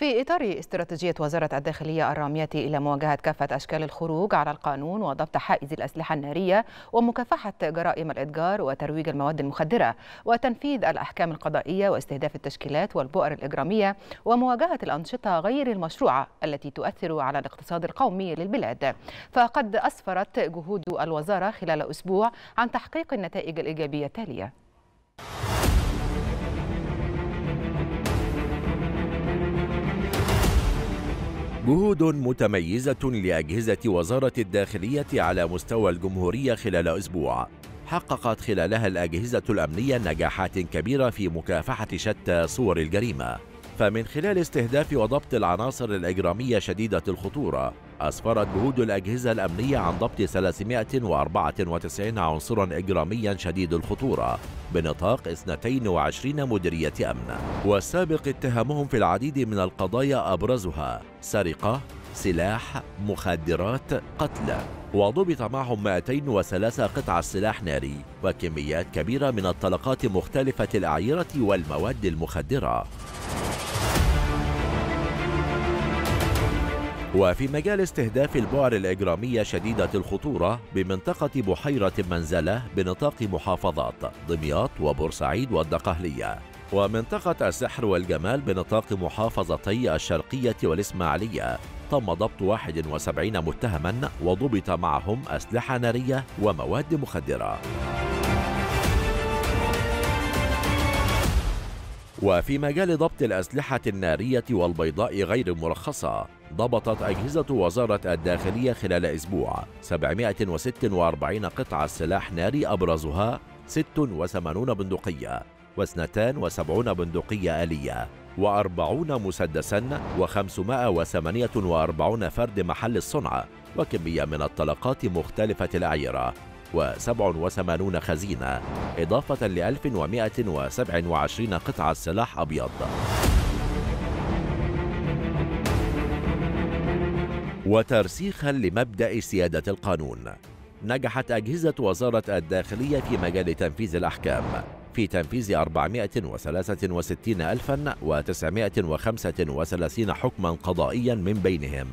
في إطار استراتيجية وزارة الداخلية الرامية إلى مواجهة كافة أشكال الخروج على القانون وضبط حائز الأسلحة النارية ومكافحة جرائم الإتجار وترويج المواد المخدرة وتنفيذ الأحكام القضائية واستهداف التشكيلات والبؤر الإجرامية ومواجهة الأنشطة غير المشروعة التي تؤثر على الاقتصاد القومي للبلاد. فقد أسفرت جهود الوزارة خلال أسبوع عن تحقيق النتائج الإيجابية التالية. جهود متميزة لأجهزة وزارة الداخلية على مستوى الجمهورية خلال أسبوع. حققت خلالها الأجهزة الأمنية نجاحات كبيرة في مكافحة شتى صور الجريمة. فمن خلال استهداف وضبط العناصر الإجرامية شديدة الخطورة أسفرت جهود الأجهزة الأمنية عن ضبط 394 عنصرا إجراميا شديد الخطورة بنطاق 22 مديرية أمن. والسابق اتهامهم في العديد من القضايا أبرزها سرقة سلاح مخدرات قتل. وضبط معهم 203 قطع سلاح ناري وكميات كبيرة من الطلقات مختلفة الأعيرة والمواد المخدرة. وفي مجال استهداف البؤر الإجرامية شديدة الخطورة بمنطقة بحيرة منزلة بنطاق محافظات دمياط وبورسعيد والدقهلية. ومنطقة السحر والجمال بنطاق محافظتي الشرقية والإسماعيلية. تم ضبط 71 متهما وضبط معهم أسلحة نارية ومواد مخدرة. وفي مجال ضبط الأسلحة النارية والبيضاء غير المرخصة ضبطت أجهزة وزارة الداخلية خلال أسبوع 746 قطعة سلاح ناري أبرزها 86 بندقية و72 بندقية آلية و40 مسدسا و548 فرد محل الصنع وكمية من الطلقات مختلفة الأعيرة. و87 خزينة إضافة ل 1127 قطعة سلاح أبيض. وترسيخا لمبدأ سيادة القانون. نجحت أجهزة وزارة الداخلية في مجال تنفيذ الأحكام. في تنفيذ 463935 حكما قضائيا من بينهم.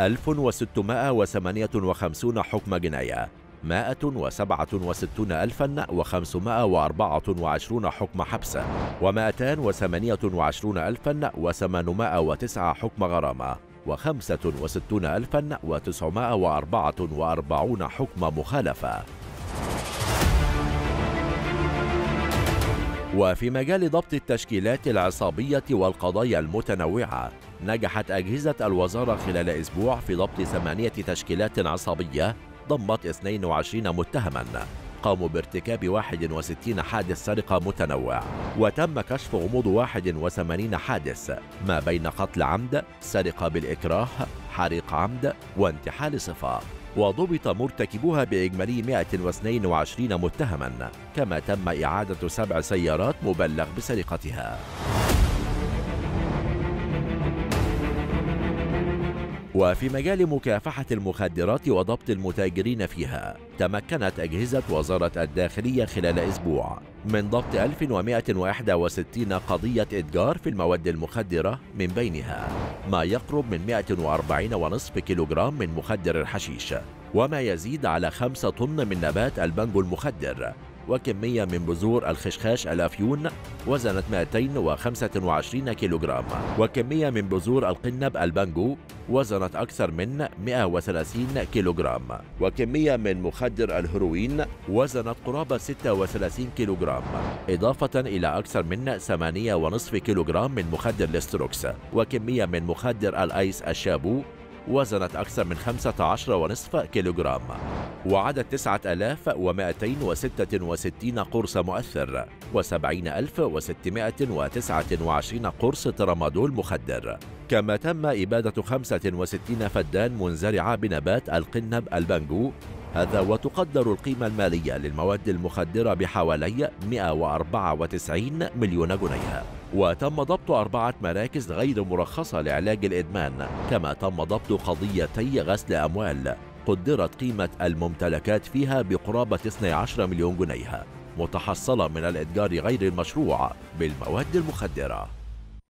1658 حكم جناية. 167524 حكم حبس و228809 حكم غرامة و65944 حكم مخالفة. وفي مجال ضبط التشكيلات العصابية والقضايا المتنوعة نجحت أجهزة الوزارة خلال أسبوع في ضبط ثمانية تشكيلات عصابية ضمت 22 متهما. قاموا بارتكاب 61 حادث سرقة متنوع وتم كشف غموض 81 حادث. ما بين قتل عمد سرقة بالإكراه حريق عمد وانتحال صفة وضبط مرتكبوها بإجمالي 122 متهما. كما تم إعادة سبع سيارات مبلغ بسرقتها. وفي مجال مكافحة المخدرات وضبط المتاجرين فيها تمكنت أجهزة وزارة الداخلية خلال أسبوع من ضبط 1161 قضية إتجار في المواد المخدرة من بينها ما يقرب من 140.5 كيلوغرام من مخدر الحشيش وما يزيد على 5 طن من نبات البنجو المخدر وكمية من بذور الخشخاش الأفيون وزنت 225 كيلوغرام وكمية من بذور القنب البانجو وزنت أكثر من 130 كيلوغرام. وكمية من مخدر الهيروين وزنت قرابة 36 كيلوغرام إضافة إلى أكثر من 8.5 كيلوغرام من مخدر الاستروكس. وكمية من مخدر الأيس الشابو وزنت أكثر من 15.5 كيلوغرام. وعدد 9266 قرص مؤثر و70629 قرص ترامادول مخدر. كما تم إبادة 65 فدان منزرعة بنبات القنب البنجو هذا وتقدر القيمة المالية للمواد المخدرة بحوالي 194 مليون جنيه وتم ضبط أربعة مراكز غير مرخصة لعلاج الإدمان كما تم ضبط قضيتي غسل أموال. قدرت قيمة الممتلكات فيها بقرابة 12 مليون جنيه متحصلة من الإتجار غير المشروع بالمواد المخدرة.